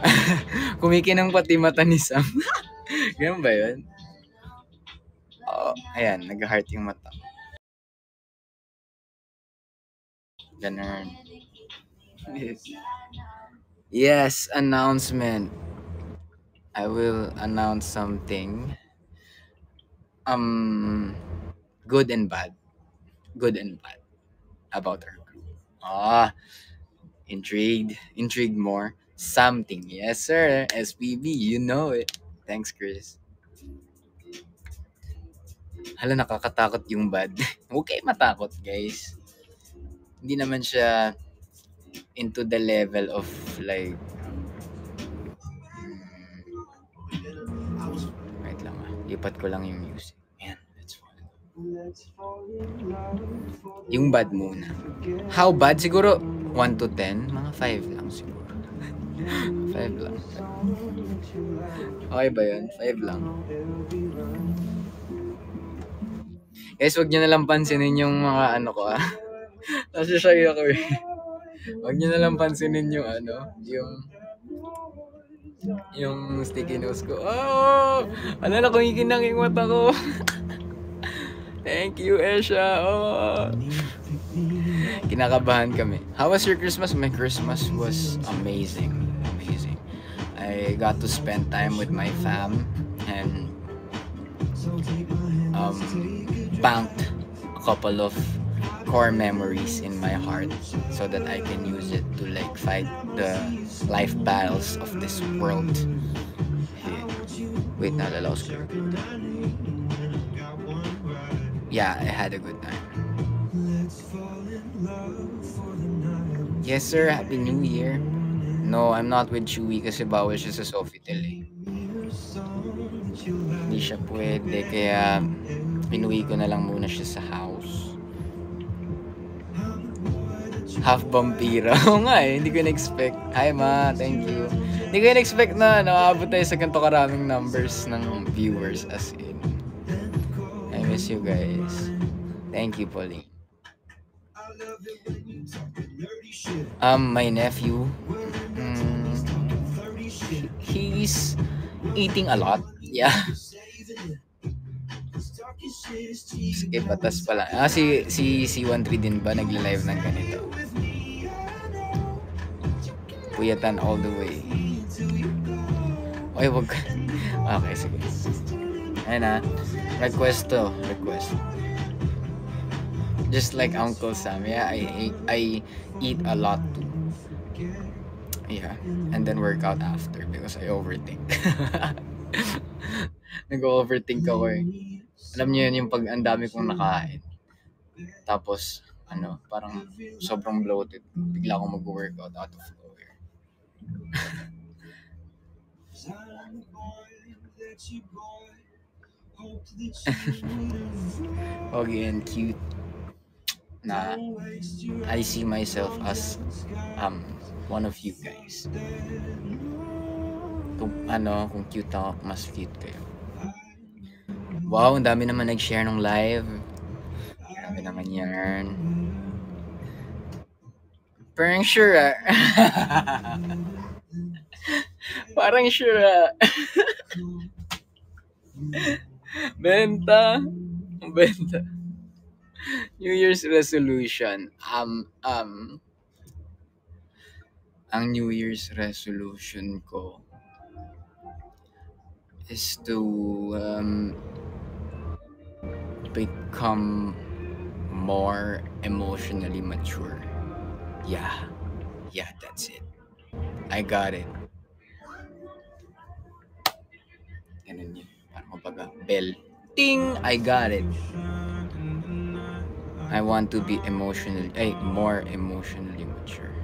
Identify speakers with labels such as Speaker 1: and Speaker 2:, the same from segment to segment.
Speaker 1: Kumikinang pati mata ni Sam. Ganun ba yun? Oo, ayan, nag-heart yung mata. Ganun. Yes. yes, announcement. I will announce something. Um, good and bad. Good and bad about our group. Ah, intrigued. Intrigued more. Something. Yes, sir. SPB, you know it. Thanks, Chris. Hala, nakakatakot yung bad. Huwag kayo matakot, guys. Hindi naman siya into the level of like hmm, wait lang ah. Lipat ko lang yung music. Ayan, let's fall. Yung bad muna. How bad? Siguro 1 to 10? Mga 5 lang siguro. 5 lang. Okay ba yun? 5 lang. Guys, wag nyo na lang pansinin yung mga ano ko ah. Nasa shy ako eh. Wag nyo na lang pansinin yung ano, yung yung sticky nose ko. Oh! Ano na kumikinang yung mata ko. Thank you, Esha. Oh. Kinakabahan kami. How was your Christmas? My Christmas was. Amazing. I got to spend time with my fam and um, banked a couple of core memories in my heart so that I can use it to like fight the life battles of this world. Wait, nalalaos ko. Yeah, I had a good time. Yes, sir. Happy New Year. No, I'm not with Chewy kasi bawal siya sa Sofitel eh. Hindi siya pwede, kaya pinuwi ko na lang muna siya sa house. Half vampira. Oo nga eh, hindi ko na-expect. Hi ma, thank you. Hindi ko na-expect na nakabot tayo sa ganito karaming numbers ng viewers as in. I miss you guys. Thank you, Pauline. Um, my nephew, he's eating a lot. Yeah. Sige, batas pala. Ah, si, si, si 13 din ba nagla-live ng ganito? Puyatan all the way. Ay, wag ka. Okay, sige. Ayun ah. Request to. Request. Just like Uncle Sam. Yeah, I, I eat a lot too. Yeah. And then work out after because I overthink. Nag-overthink ako eh. Alam niyo yun yung pag ang dami kong nakain. Tapos, ano, parang sobrang bloated. Bigla akong mag-workout out of nowhere. okay and cute na I see myself as um one of you guys. Kung ano, kung cute ako, mas cute kayo. Wow, ang dami naman nag-share ng live. Grabe naman yan. Parang sure ah. Parang sure ah. Benta. Benta. New Year's resolution. Um, um, ang New Year's resolution ko is to um, become more emotionally mature. Yeah. Yeah, that's it. I got it. Ganun yun. Parang mabaga. Bell. Ting! I got it. I want to be emotionally, ay, more emotionally mature.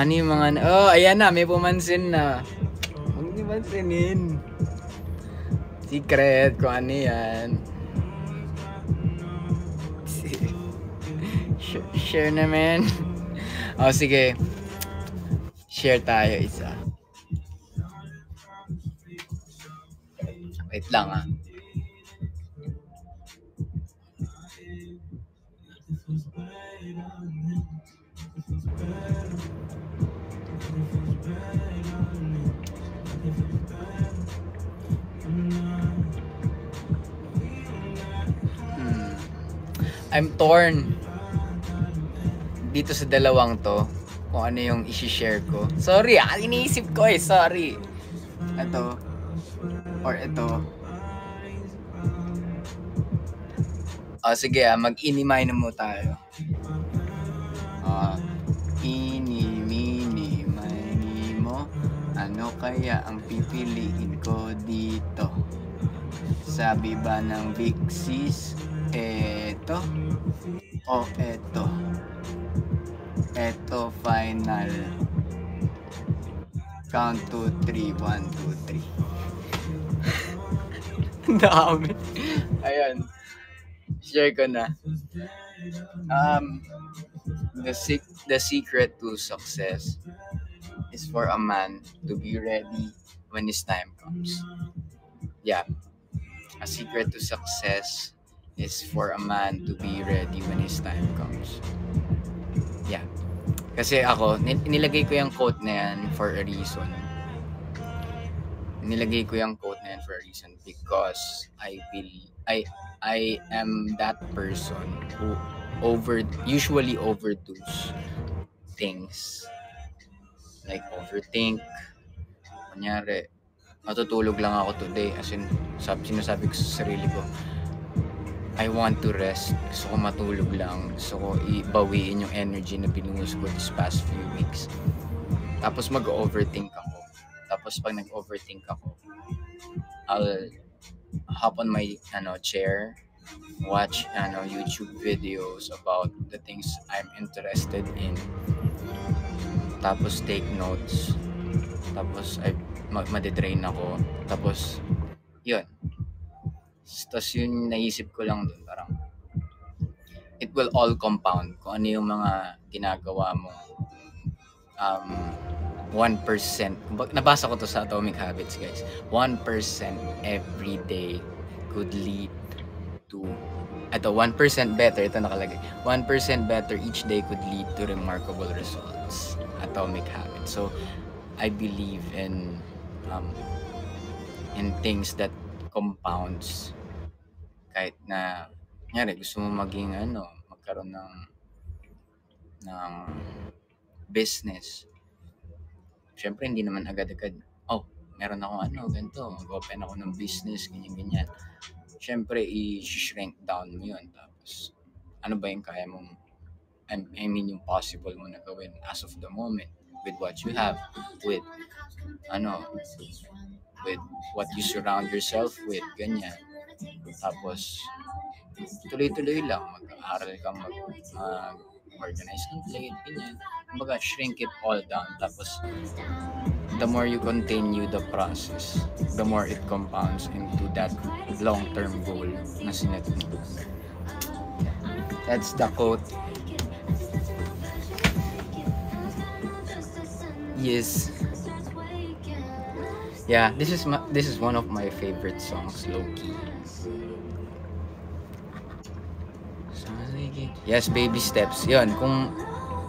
Speaker 1: Ano yung mga, oh, ayan na, may pumansin na. Huwag niyo pansinin. Secret kung ano yan. Share, naman. oh, sige. Share tayo isa. Wait lang ah. I'm torn dito sa dalawang to kung ano yung isi-share ko. Sorry ah, iniisip ko eh, sorry. Ito. Or ito. Oh, sige ah, mag-ini-mine mo tayo. Ah, ini, mini, mini mo. Ano kaya ang pipiliin ko dito? Sabi ba ng Big Sis, eto? O eto? Eto final. Count to 3, 1, 2, 3. Dami. Ayan. Share ko na. Um, the, sec- the secret to success is for a man to be ready when his time comes. Yeah. A secret to success is for a man to be ready when his time comes. Yeah. Kasi ako, nil- nilagay ko yung quote na yan for a reason. Nilagay ko yung quote na yan for a reason because I feel, I, I am that person who over, usually overdoes things. Like overthink. Kunyari, matutulog lang ako today. As in, sab sinasabi ko sa sarili ko, I want to rest. Gusto ko matulog lang. Gusto ko ibawiin yung energy na binuhos ko this past few weeks. Tapos mag-overthink ako. Tapos pag nag-overthink ako, I'll hop on my ano chair, watch ano YouTube videos about the things I'm interested in. Tapos take notes. Tapos ay ma- madidrain ako. Tapos yun. Tapos yung naisip ko lang dun, parang it will all compound kung ano yung mga ginagawa mo um, 1%. Kumbaga, Nabasa ko to sa Atomic Habits, guys. 1% every day could lead to ito, 1% better. Ito nakalagay. 1% better each day could lead to remarkable results. Atomic Habits. So, I believe in um, in things that compounds kahit na nyari gusto mo maging ano magkaroon ng ng business. Syempre hindi naman agad-agad oh meron ako ano ganito mag-open ako ng business ganyan ganyan syempre i-shrink down mo yun. Tapos ano ba yung kaya mong I mean yung possible mo na gawin as of the moment with what you have with ano with what you surround yourself with ganyan tapos tuloy-tuloy lang mag-aaral ka mag, mag organize ng plate ganyan. Kumbaga shrink it all down. Tapos the more you continue the process the more it compounds into that long-term goal na sinet mo. That's the quote. Yes. Yeah this is my, this is one of my favorite songs low-key Yes, baby steps. Yun, kung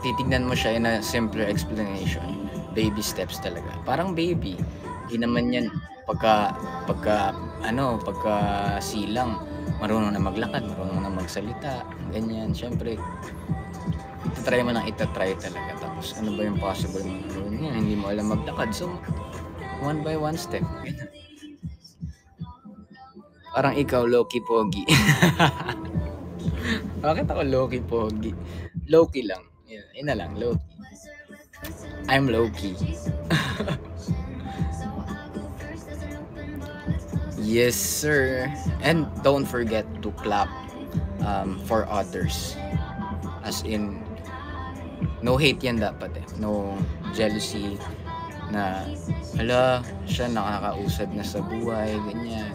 Speaker 1: titignan mo siya in a simpler explanation, baby steps talaga. Parang baby. Hindi naman yan pagka, pagka, ano, pagka silang, marunong na maglakad, marunong na magsalita, ganyan. Siyempre, itatry mo nang itatry talaga. Tapos, ano ba yung possible mo gawin yan? Hindi mo alam maglakad. So, one by one step. Parang ikaw, Loki Pogi. Bakit ako Loki Pogi? Loki lang. Yun, yun na lang, Loki. I'm Loki. yes, sir. And don't forget to clap um, for others. As in, no hate yan dapat eh. No jealousy na, hala, siya nakakausad na sa buhay, ganyan.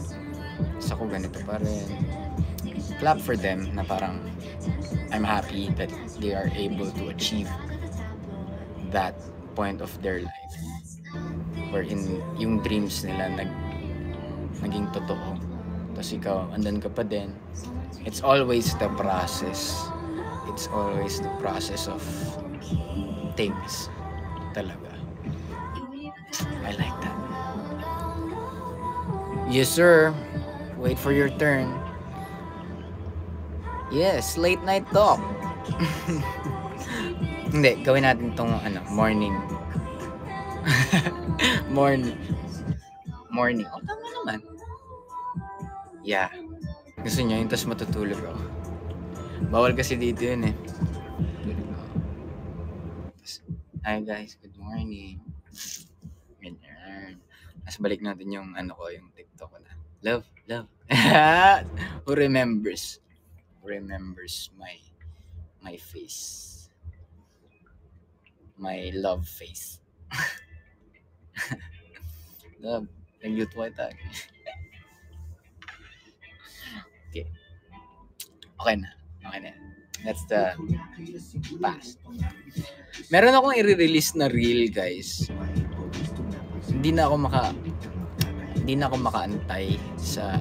Speaker 1: Sa ko ganito pa rin clap for them na parang I'm happy that they are able to achieve that point of their life wherein yung dreams nila nag naging totoo. Tapos ikaw andan ka pa din. It's always the process. It's always the process of things talaga. I like that. Yes sir. Wait for your turn Yes, late night talk. Hindi, gawin natin tong ano, morning. morning. Morning. Oh, tama naman. Yeah. Gusto niyo yun, tapos matutulog ako. Bawal kasi dito yun eh. Hi guys, good morning. Ganyan. Tapos balik natin yung ano ko, yung TikTok ko na. Love, love. Who remembers? Remembers my my face. My love face. love. Nag-mute mo okay. Okay na. Okay na. That's the past. Meron akong i-release na reel, guys. Hindi na ako maka hindi na ako makaantay sa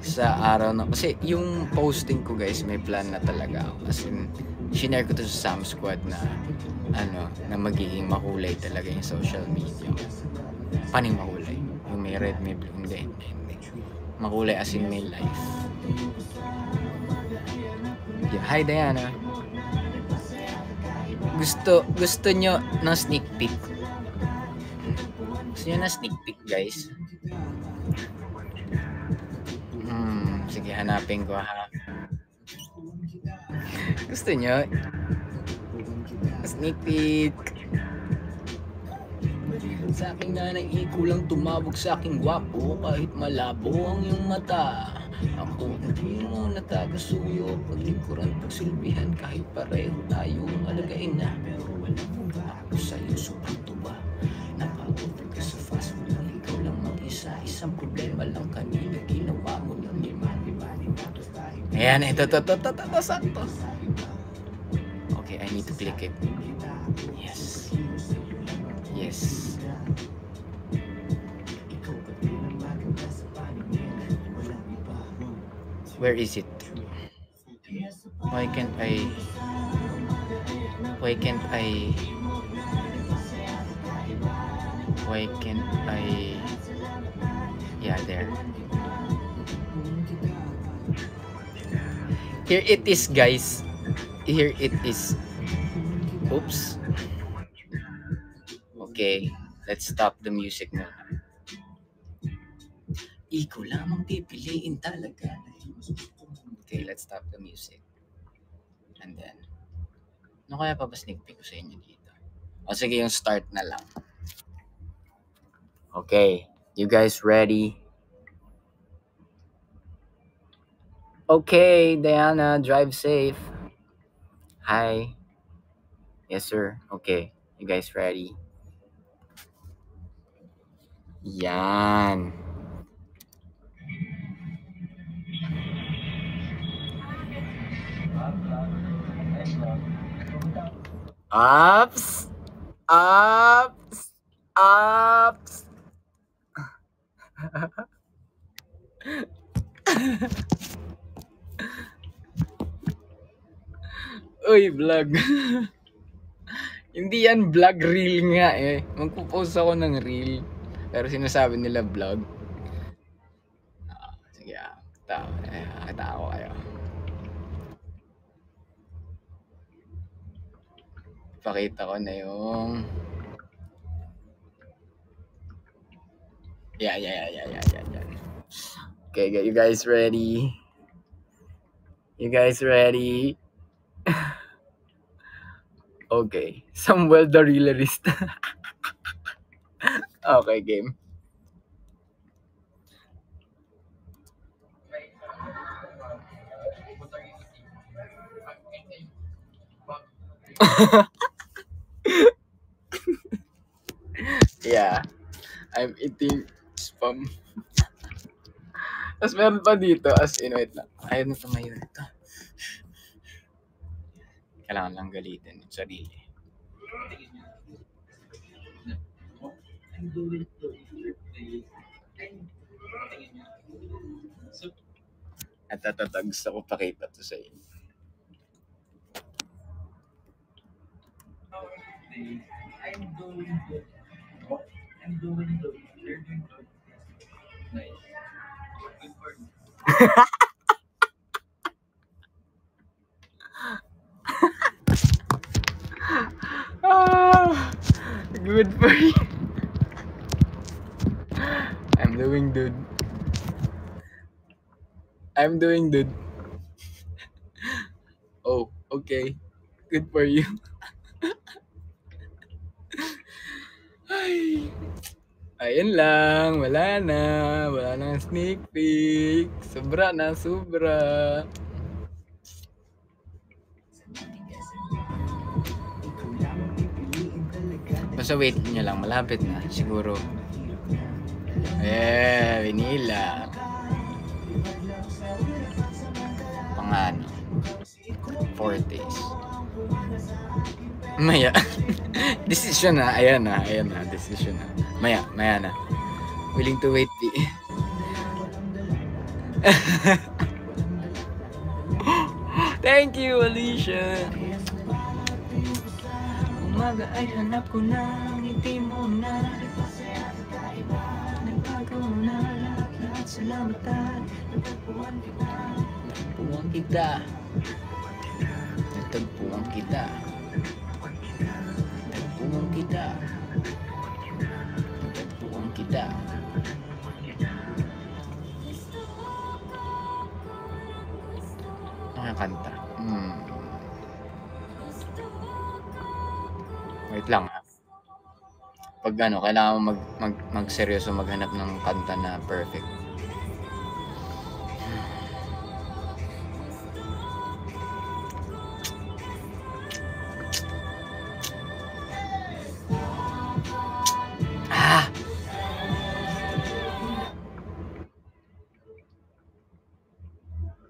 Speaker 1: sa araw na kasi yung posting ko guys may plan na talaga ako. As in shinare ko to sa Sam Squad na ano na magiging makulay talaga yung social media. Paning makulay. Yung may red may blue hindi hindi, hindi. makulay as in may life. Yeah, hi Diana. Gusto gusto nyo ng sneak peek? Gusto nyo ng sneak peek guys hmm sige hanapin ko ha. Gusto nyo? Sneak peek. Sa aking nanay ikulang tumawag sa aking gwapo. Kahit malabo ang iyong mata. Ako hindi mo natagasuyo. Paglingkuran pagsilbihan kahit pareho tayong alagain na. Pero wala mo ba ako sa'yo sobrang ayan ito to to to to to sakto okay I need to click it yes yes Where is it? Why can't I? Why can't I? Why can't I? Yeah, there. Here it is, guys. Here it is. Oops. Okay, let's stop the music muna. Ikaw lamang pipiliin talaga. Okay, let's stop the music. And then, ano kaya pa ba sneak peek ko sa inyo dito? O sige, yung start na lang. Okay, you guys ready? Okay, Diana, drive safe. Hi. Yes, sir. Okay, you guys ready? Yan. Ups. Ups. Ups. Uy, vlog. Hindi yan vlog, reel nga eh. Magpo-post ako ng reel. Pero sinasabi nila vlog. Ah, sige ah. Tao, eh, kita ako kayo. Pakita ko na yung... Yeah, yeah, yeah, yeah, yeah, yeah. Okay, you guys ready? You guys ready? Okay. Samuel the Realist. okay, game. yeah. I'm eating spam. Tapos meron pa dito, as in, wait lang. Ayaw na tumayo nito. Kailangan lang galitin yung sarili. At tatatag gusto ko pakita to sa inyo.
Speaker 2: I'm doing good. I'm doing good. You're doing good. Nice. Good you.
Speaker 1: Good for you. I'm doing dude. I'm doing dude. Oh, okay. Good for you. Ay. Ayun lang, wala na. Wala nang sneak peek. Sobra na, sobra. Basta wait nyo lang, malapit na. Siguro. Eh, vanilla. Pangano. Four days. Maya. decision na. Ayan na. Ayan na. Decision na. Maya. Maya na. Willing to wait. Thank you, Alicia. Umaga ay hanap ko na ngiti mo na. Nagbago mo na lahat salamat at natagpuan kita. Natagpuan kita. Natagpuan kita. Natagpuan kita Pag ano, kailangan mo mag, mag, magseryoso maghanap ng kanta na perfect. Ah!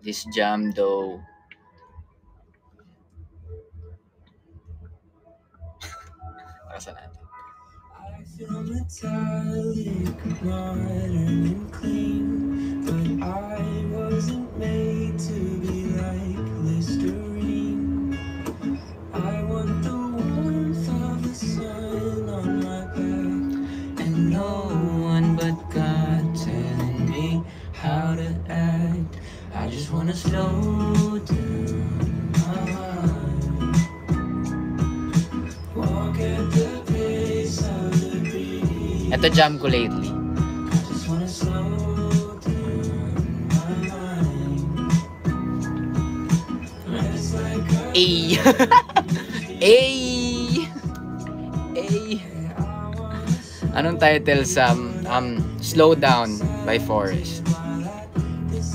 Speaker 1: This jam though.
Speaker 3: Feel metallic, modern and clean, but I
Speaker 1: jam ko lately. Ay! Ay! Ay! Anong title sa um, Slow Down by Forrest?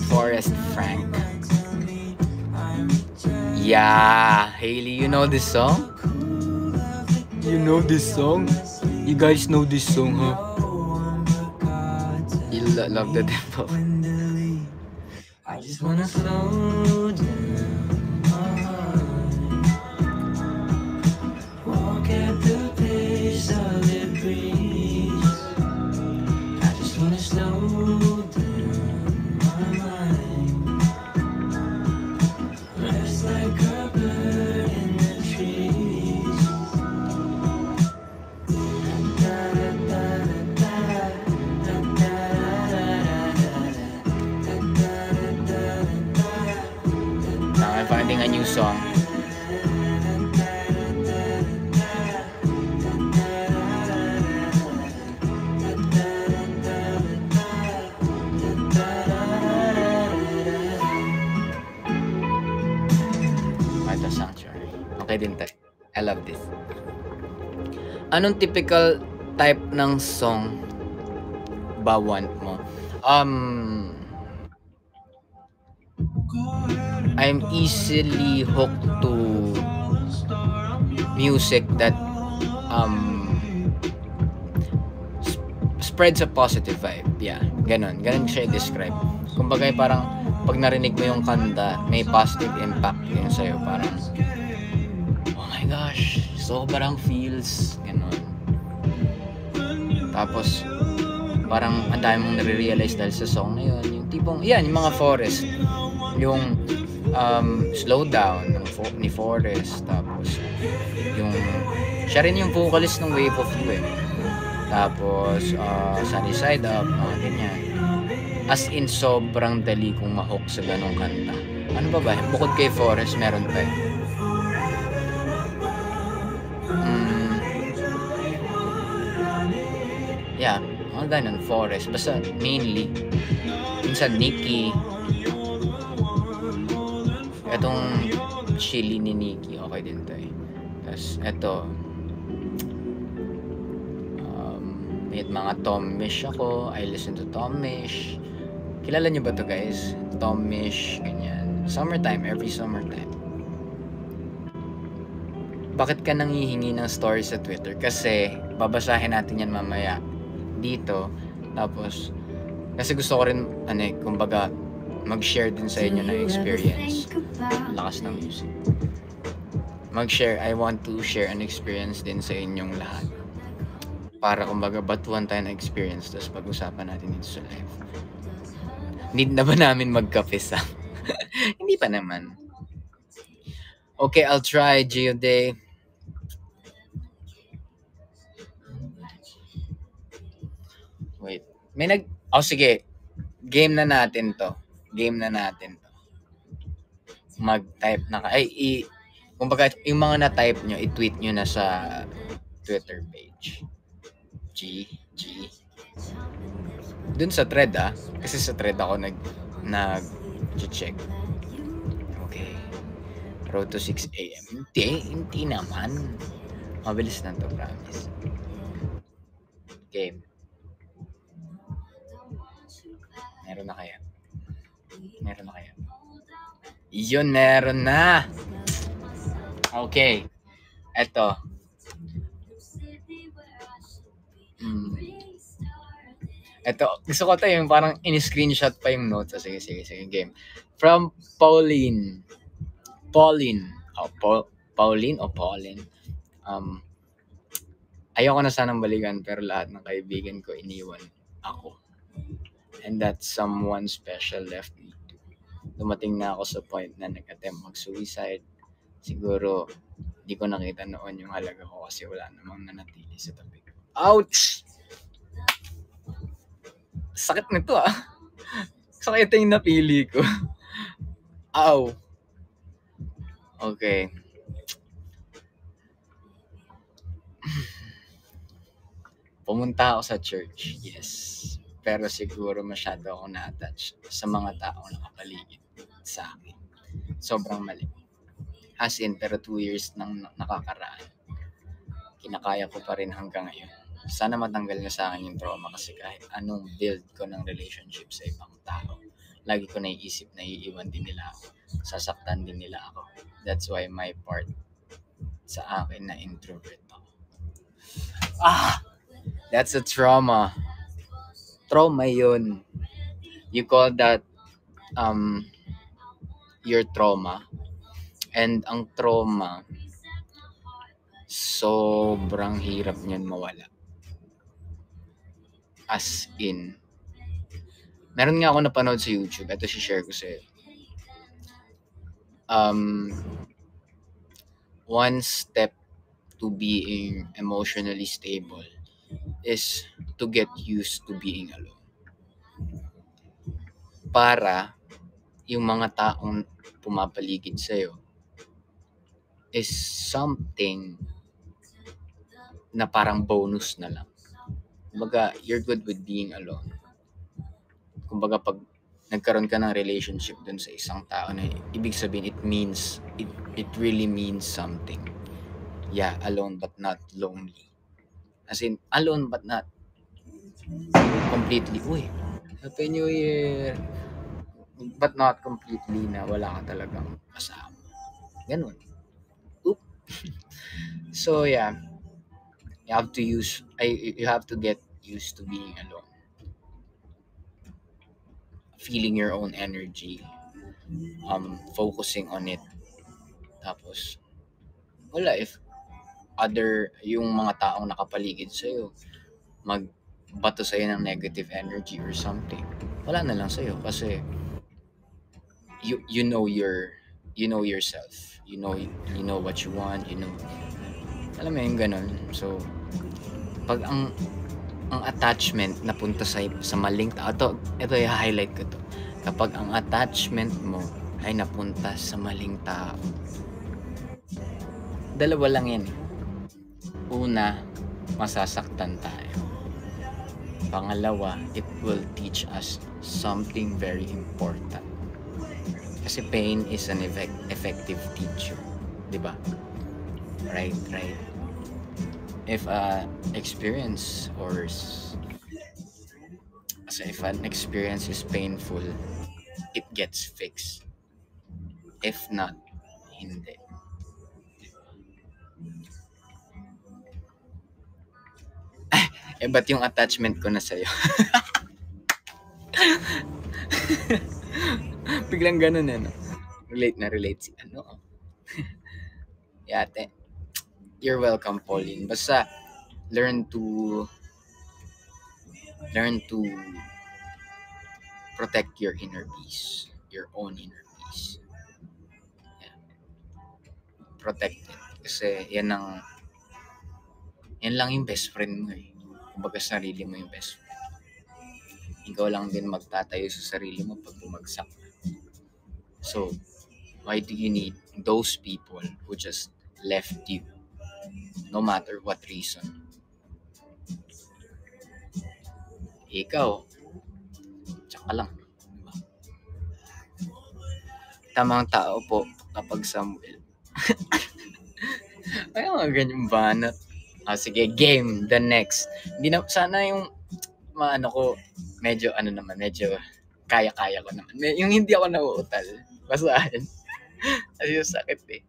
Speaker 1: Forrest Frank. Yeah, Haley, you know this song? You know this song? You guys know this song, huh? Lo- love the tempo.
Speaker 3: I just wanna slow down. Walk at the pace of the breeze. I just wanna slow
Speaker 1: Anong typical type ng song ba want mo? Um, I'm easily hooked to music that um s- spreads a positive vibe. Yeah, ganun. Ganun siya i-describe. Kumbaga parang pag narinig mo yung kanta, may positive impact yun sa'yo. Parang, oh my gosh, sobrang feels. Ganun. Tapos, parang ang dami mong nare-realize dahil sa song na yun. Yung tipong, yan, yung mga forest. Yung um, slow down ng fo- ni Forest. Tapos, yung, siya rin yung vocalist ng Wave of You eh. Tapos, uh, Sunny Side Up, mga ganyan. As in, sobrang dali kong mahook sa ganong kanta. Ano ba ba? Bukod kay Forest, meron pa eh. Mga ganun, Forest. Basta mainly. Minsan Nikki. Etong chili ni Nikki, okay din to eh. Tapos eto, um, may mga Tomish ako. I listen to Tomish. Kilala niyo ba to guys? Tomish, ganyan. Summertime, every summertime. Bakit ka nangihingi ng story sa Twitter? Kasi babasahin natin yan mamaya dito. Tapos, kasi gusto ko rin, ano eh, kumbaga, mag-share din sa inyo ng experience. Lakas ng music. Mag-share, I want to share an experience din sa inyong lahat. Para kumbaga, batuan tayo ng experience, tapos pag-usapan natin dito sa live. Need na ba namin magkape sa? Hindi pa naman. Okay, I'll try, Geoday. Wait. May nag... Oh, sige. Game na natin to. Game na natin to. Mag-type na ka. Ay, i... Kumbaga, yung mga na-type nyo, i-tweet nyo na sa Twitter page. G, G. Dun sa thread ah. Kasi sa thread ako nag... nag-check. Okay. Road to 6 a.m. Hindi, hindi naman. Mabilis na to, promise. Game. Meron na kaya? Meron na kaya? Yun, meron na! Okay. Eto. Hmm. Eto, gusto ko to yung parang in-screenshot pa yung notes. Sige, sige, sige, game. From Pauline. Pauline. Oh, Paul, Pauline o Pauline. Um, ayoko na sanang balikan pero lahat ng kaibigan ko iniwan ako and that someone special left me. Dumating na ako sa point na nag-attempt mag-suicide. Siguro, di ko nakita noon yung halaga ko kasi wala namang nanatili sa tabi ko. Ouch! Sakit nito ah. Sakit yung napili ko. Ow. Okay. Pumunta ako sa church. Yes pero siguro masyado ako na-attach sa mga taong nakapaligid sa akin. Sobrang mali. As in, pero two years nang nakakaraan. Kinakaya ko pa rin hanggang ngayon. Sana matanggal na sa akin yung trauma kasi kahit anong build ko ng relationship sa ibang tao, lagi ko naiisip na iiwan din nila ako. Sasaktan din nila ako. That's why my part sa akin na introvert ako. Ah! That's a trauma trauma yun. You call that um, your trauma. And ang trauma, sobrang hirap niyan mawala. As in, meron nga ako napanood sa YouTube. Ito si share ko sa Um, one step to being emotionally stable is to get used to being alone. Para yung mga taong pumapaligid sa'yo is something na parang bonus na lang. Kumbaga, you're good with being alone. Kumbaga, pag nagkaroon ka ng relationship dun sa isang tao na ibig sabihin, it means, it, it really means something. Yeah, alone but not lonely. As in, alone but not completely, uy, Happy New Year. But not completely na wala ka talagang kasama. Ganun. Oop. so, yeah. You have to use, I, you have to get used to being alone. Feeling your own energy. Um, focusing on it. Tapos, wala, if other, yung mga taong nakapaligid sa'yo, mag, bato sa'yo ng negative energy or something, wala na lang sa'yo kasi you, you know your, you know yourself. You know, you know what you want, you know, alam mo yung ganun. So, pag ang ang attachment napunta sa sa maling tao, ito, ito i-highlight ko to. Kapag ang attachment mo ay napunta sa maling tao, dalawa lang yan. Una, masasaktan tayo Pangalawa, it will teach us something very important. Kasi pain is an effect, effective teacher. Ba? Right, right. If a experience or so if an experience is painful, it gets fixed. If not, hindi. Eh, ba't yung attachment ko na sa'yo? Biglang ganun eh, no? Relate na relate si ano. Yate. You're welcome, Pauline. Basta, learn to learn to protect your inner peace. Your own inner peace. Yeah. Protect it. Kasi yan ang yan lang yung best friend mo eh. Kumbaga sarili mo yung best friend. Ikaw lang din magtatayo sa sarili mo pag bumagsak. So, why do you need those people who just left you? No matter what reason. Ikaw, tsaka lang. Diba? Tamang tao po kapag Samuel. Ay, mga ganyan banat. Ah, sige, game. The next. Hindi na, sana yung, maano ko, medyo, ano naman, medyo, kaya-kaya ko naman. Yung hindi ako nauutal. Basahin. Kasi yung sakit eh.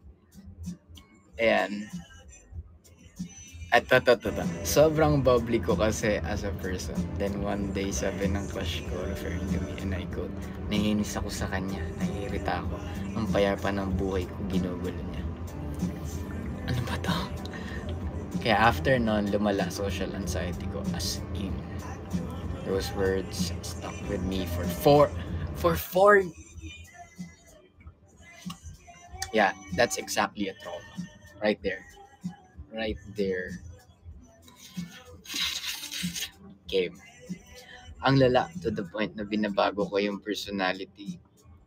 Speaker 1: Ayan. At to, to, to, to. Sobrang bubbly ko kasi as a person. Then one day, sabi ng crush ko, referring to me, and I quote, nahihinis ako sa kanya, naiirita ako. Ang payapa ng buhay ko, ginugulo niya. Ano ba to? Kaya after nun, lumala social anxiety ko as in. Those words stuck with me for four, for four. Yeah, that's exactly a trauma. Right there. Right there. Game. Ang lala to the point na binabago ko yung personality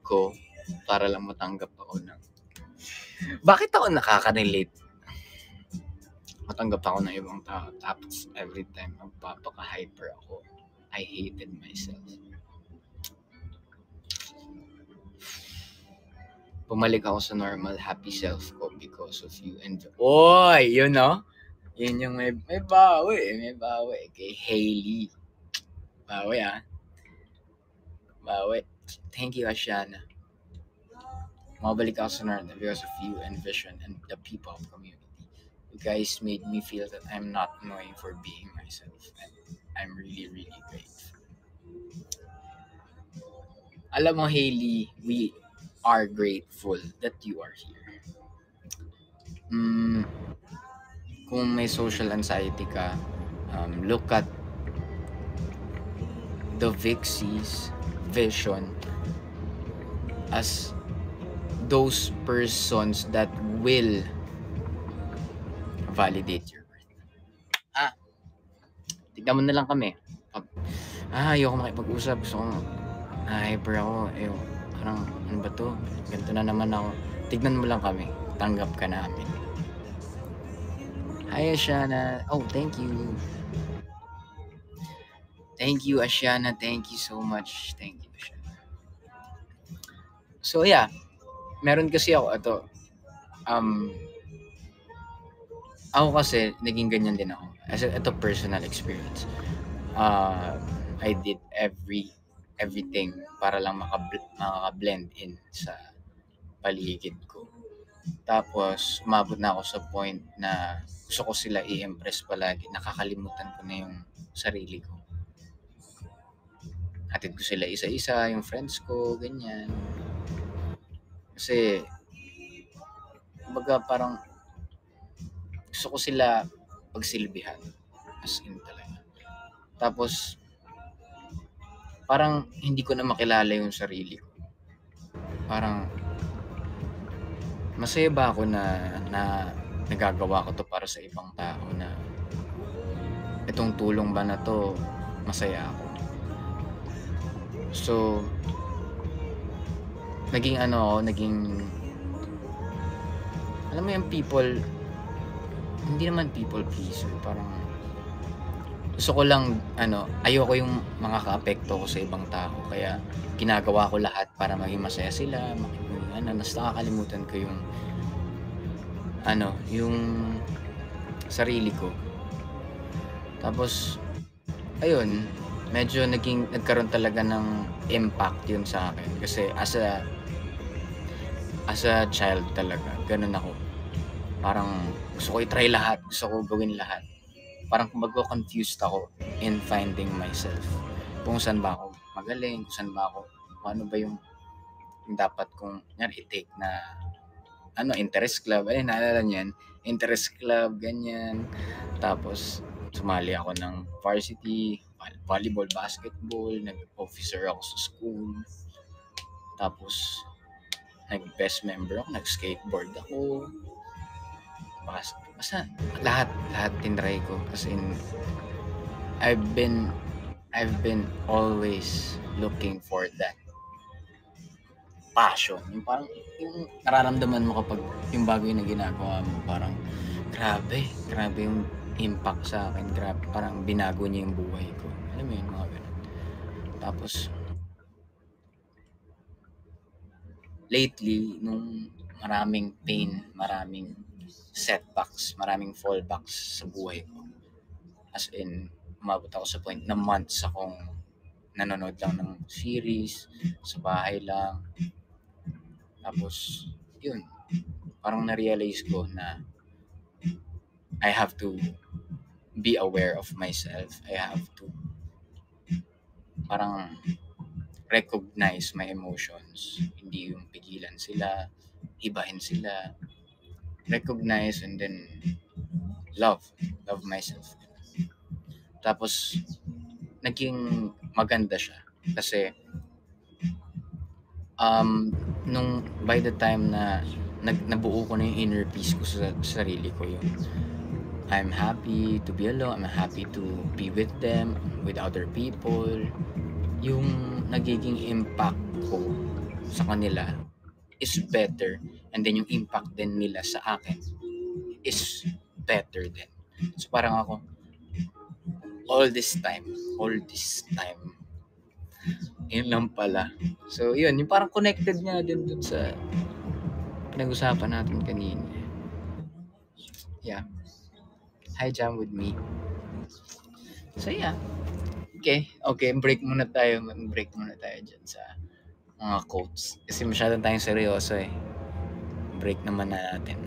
Speaker 1: ko para lang matanggap ako ng bakit ako nakaka-relate matanggap ako ng ibang tao. Tapos every time magpapaka-hyper ako, I hated myself. Bumalik ako sa normal happy self ko because of you. And, oy, you know? Yun yung may, may bawi, may bawi. Kay Hailey. Bawi ah. Bawi. Thank you, Ashana. Mabalik ako sa normal because of you and Vision and the people community. You guys made me feel that I'm not annoying for being myself. And I'm really, really grateful. Alam mo, Hailey, we are grateful that you are here. Mm, kung may social anxiety ka, um, look at the Vixies vision as those persons that will validate your worth. Ah, tignan mo na lang kami. Ah, ayoko makipag-usap. Gusto kong, ah, hyper ako. Ayaw, parang, ano ba to? Ganito na naman ako. Tignan mo lang kami. Tanggap ka namin. Hi, Ashana. Oh, thank you. Thank you, Ashana. Thank you so much. Thank you, Ashana. So, yeah. Meron kasi ako, ito, um, ako kasi, naging ganyan din ako. As ito personal experience. Uh, I did every everything para lang makabl- makaka-blend in sa paligid ko. Tapos, umabot na ako sa point na gusto ko sila i-impress palagi. Nakakalimutan ko na yung sarili ko. Hatid ko sila isa-isa, yung friends ko, ganyan. Kasi, kumbaga parang gusto ko sila pagsilbihan. As in talaga. Tapos, parang hindi ko na makilala yung sarili ko. Parang, masaya ba ako na, na nagagawa ko to para sa ibang tao na itong tulong ba na to, masaya ako. So, naging ano ako, naging, alam mo yung people, hindi naman people pleaser, parang gusto ko lang, ano, ayoko yung mga kaapekto ko sa ibang tao. Kaya, ginagawa ko lahat para maging masaya sila. Maging, ano, nas nakakalimutan ko yung, ano, yung sarili ko. Tapos, ayun, medyo naging, nagkaroon talaga ng impact yun sa akin. Kasi as a, as a child talaga, ganun ako. Parang gusto ko i-try lahat, gusto ko gawin lahat. Parang kumbaga confused ako in finding myself. Kung saan ba ako magaling, kung saan ba ako, kung ano ba yung, yung dapat kong, i-take na, ano, interest club. Ay, naalala niyan, interest club, ganyan. Tapos, sumali ako ng varsity, volleyball, basketball, nag-officer ako sa school. Tapos, nag-best member ako, nag-skateboard ako. Basta, basta lahat, lahat tinry ko. As in, I've been, I've been always looking for that passion. Yung parang, yung nararamdaman mo kapag yung bagay na ginagawa mo, parang, grabe, grabe yung impact sa akin. Grabe, parang binago niya yung buhay ko. Alam mo yun, mga ganun. Tapos, lately, nung maraming pain, maraming setbacks, maraming fallbacks sa buhay ko. As in, umabot ako sa point na months akong nanonood lang ng series, sa bahay lang. Tapos, yun, parang na-realize ko na I have to be aware of myself. I have to parang recognize my emotions. Hindi yung pigilan sila, ibahin sila. Recognize and then love. Love myself. Tapos, naging maganda siya. Kasi, um, nung by the time na nag, nabuo ko na yung inner peace ko sa, sa sarili ko, yung I'm happy to be alone, I'm happy to be with them, with other people, yung nagiging impact ko sa kanila is better and then yung impact din nila sa akin is better din. So parang ako all this time, all this time yun lang pala. So yun, yung parang connected nga din dun sa pinag-usapan natin kanina. Yeah. Hi Jam with me. So yeah. Okay, okay, break muna tayo. Break muna tayo dyan sa mga quotes. Kasi masyadong tayong seryoso eh. Break naman na natin.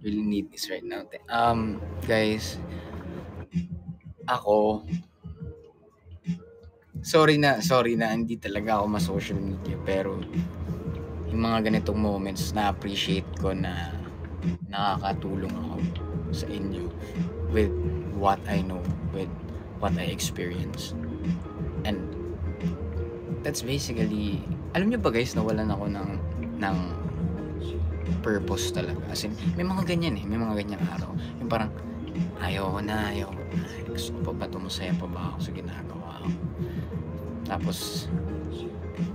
Speaker 1: Really need this right now. Um, guys, ako, sorry na, sorry na, hindi talaga ako ma-social media, pero yung mga ganitong moments na appreciate ko na nakakatulong ako sa inyo with what I know, with what I experience. And that's basically, alam niyo ba guys, nawalan ako ng, ng purpose talaga. As in, may mga ganyan eh, may mga ganyang araw. Yung parang, ayaw ko na, ayaw ko na. Gusto ko pa ba tumasaya pa ba ako sa ginagawa ko? Tapos,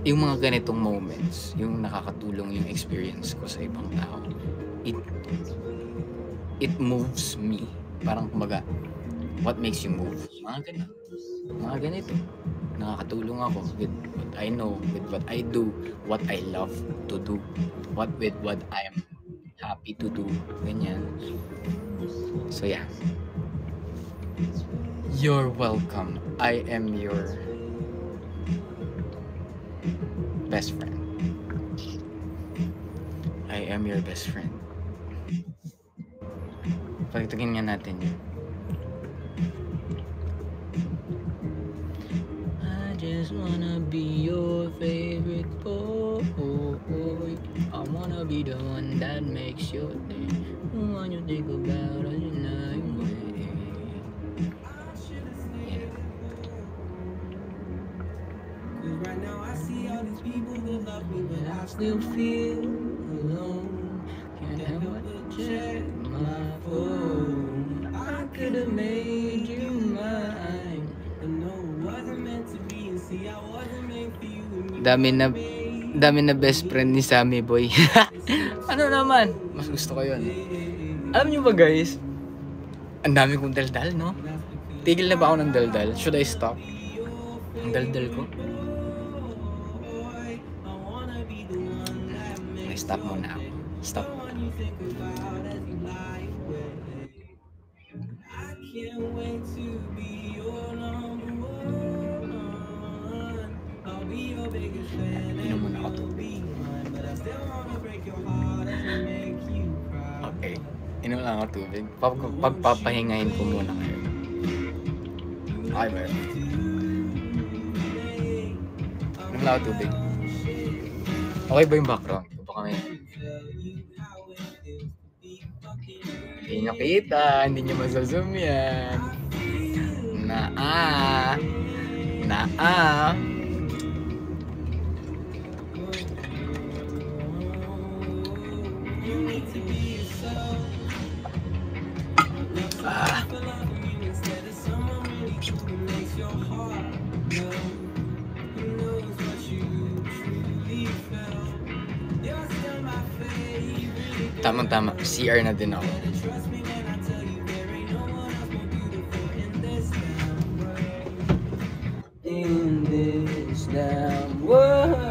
Speaker 1: yung mga ganitong moments, yung nakakatulong yung experience ko sa ibang tao, it it moves me. Parang kumbaga, what makes you move? Mga ganun. Mga ganito. Nakakatulong ako with what I know, with what I do, what I love to do, what with what I am happy to do. Ganyan. So yeah. You're welcome. I am your best friend. I am your best friend. Pagtagin nga natin yun. Just wanna be your favorite boy. I wanna be the one that makes day. The one you think about every night. Yeah.
Speaker 3: Cause right now I see all these people that love me, but I
Speaker 1: still feel alone. Can't help but check my phone. I could have made Dami na dami na best friend ni Sammy Boy. ano naman? Mas gusto ko 'yun. Alam niyo ba guys?
Speaker 3: Ang dami kong daldal, no? Tigil na ba ako ng daldal? Should I stop? Ang daldal ko? Okay, stop muna ako. Stop.
Speaker 4: Can't
Speaker 3: Inom muna ako tubig. Okay. Inom lang ako tubig. Pag pagpapahingahin ko muna kayo. Okay ba? yun? Inom lang ako tubig. Okay ba yung background? Baka may... Hindi nyo kita, hindi nyo masazoom yan. Naa. Naa. Ah. Tamang-tama. CR na din ako.
Speaker 4: In this damn world.